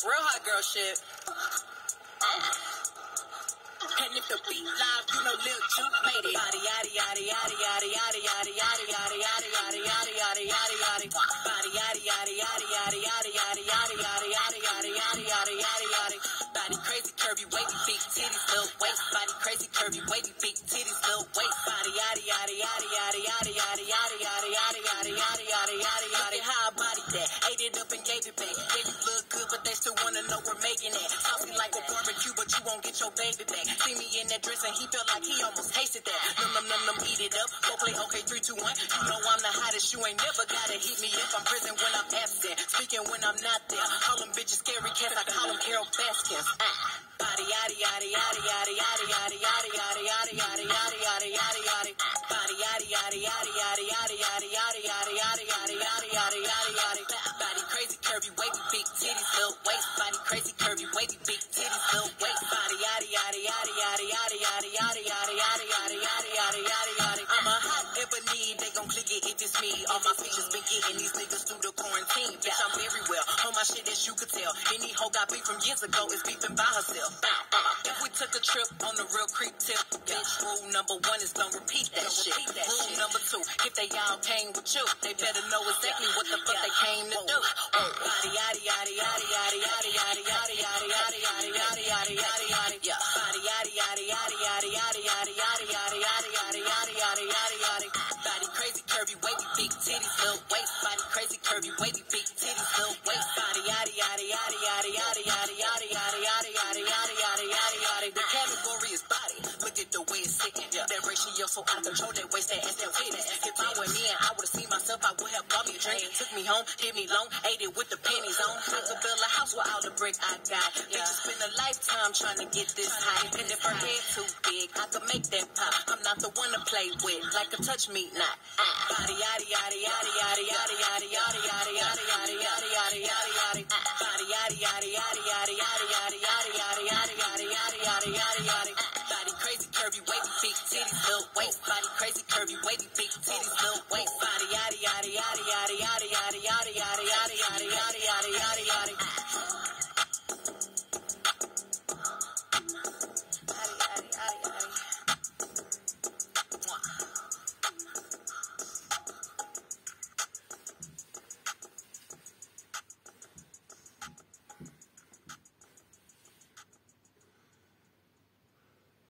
Real hot girl shit. And if the beat live, you know Lil Ju made it. Body yaddy yaddy yaddy yaddy yaddy yaddy yaddy yaddy yaddy yaddy yaddy yaddy yaddy yaddy. Body yaddy yaddy yaddy yaddy yaddy yaddy yaddy yaddy yaddy yaddy yaddy yaddy yaddy yaddy. Body crazy curvy wavy big titties little waist. Body crazy curvy wavy big titties little waist. Body yaddy yaddy yaddy yaddy yaddy it back. Look good, but they still wanna know we're making it. Saucy like a barbecue, but you won't get your baby back. See me in that dress and he felt like he almost tasted that. Num num num num, eat it up. Go play okay, three, two, one. You know I'm the hottest. You ain't never gotta hit me if I'm present when I'm absent. Speaking when I'm not there. All them bitches scary cats. I call them Carole Baskins. Ah. Body yaddy yaddy yaddy yaddy yaddy yaddy yaddy yaddy they gon' click it, it is me. all came with you, they better know exactly what the fuck they came to do. Oh, body yaddy yaddy yaddy yaddy yaddy yaddy yaddy yaddy yaddy. Body crazy curvy wavy big titties little waist. Body crazy curvy wavy big titties little waist. Body yaddy yaddy yaddy yaddy yaddy yaddy Look at the way it's sitting. That ratio so out of control. That waist that ass that fitness. If I were me and I would've seen myself, I would have bought me a drink. Took me home, hit me long, ate it with the pennies on. I could build a house with all the brick I got. Bitches spend a lifetime trying to get this high. And if her head too big, I could make that pop. I'm not the one to play with, like a touch me not. Body yaddy yaddy yaddy yaddy yaddy yaddy yaddy yaddy wake, big titties, little waist body, yada yada yada yada yada yada yada yada yada yada yada.